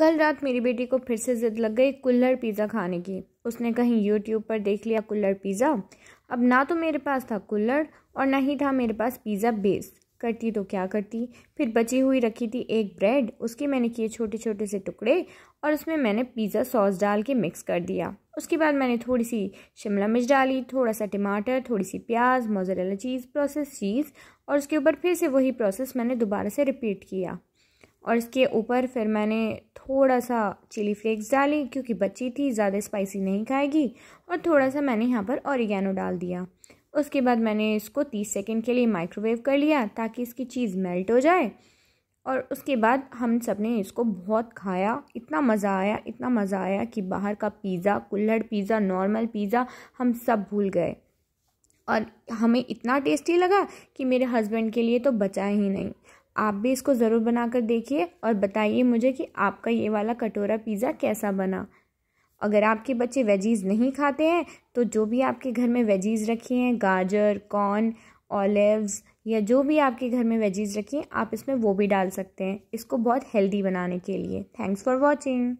कल रात मेरी बेटी को फिर से ज़िद लग गई कुल्लड़ पिज़्ज़ा खाने की। उसने कहीं यूट्यूब पर देख लिया कुल्लड़ पिज़्ज़ा। अब ना तो मेरे पास था कुल्लड़ और ना ही था मेरे पास पिज़्ज़ा बेस। करती तो क्या करती? फिर बची हुई रखी थी एक ब्रेड, उसके मैंने किए छोटे छोटे से टुकड़े और उसमें मैंने पिज़्ज़ा सॉस डाल के मिक्स कर दिया। उसके बाद मैंने थोड़ी सी शिमला मिर्च डाली थोड़ा सा टमाटर थोड़ी सी प्याज मोज़रेला चीज़ प्रोसेस चीज़ और उसके ऊपर फिर से वही प्रोसेस मैंने दोबारा से रिपीट किया। और इसके ऊपर फिर मैंने थोड़ा सा चिली फ्लेक्स डाली, क्योंकि बच्ची थी, ज़्यादा स्पाइसी नहीं खाएगी। और थोड़ा सा मैंने यहाँ पर औरिगैनो डाल दिया। उसके बाद मैंने इसको तीस सेकेंड के लिए माइक्रोवेव कर लिया, ताकि इसकी चीज़ मेल्ट हो जाए। और उसके बाद हम सबने इसको बहुत खाया। इतना मज़ा आया, इतना मज़ा आया कि बाहर का पिज़्ज़ा कुल्हड़ पिज़्ज़ा नॉर्मल पिज़्ज़ा हम सब भूल गए। और हमें इतना टेस्टी लगा कि मेरे हस्बैंड के लिए तो बचा ही नहीं। आप भी इसको ज़रूर बना कर देखिए और बताइए मुझे कि आपका ये वाला कटोरा पिज़्ज़ा कैसा बना। अगर आपके बच्चे वेजीज़ नहीं खाते हैं तो जो भी आपके घर में वेजीज़ रखी हैं, गाजर, कॉर्न, ऑलिव्स, या जो भी आपके घर में वेजीज़ रखी हैं, आप इसमें वो भी डाल सकते हैं। इसको बहुत हेल्दी बनाने के लिए। Thanks for watching.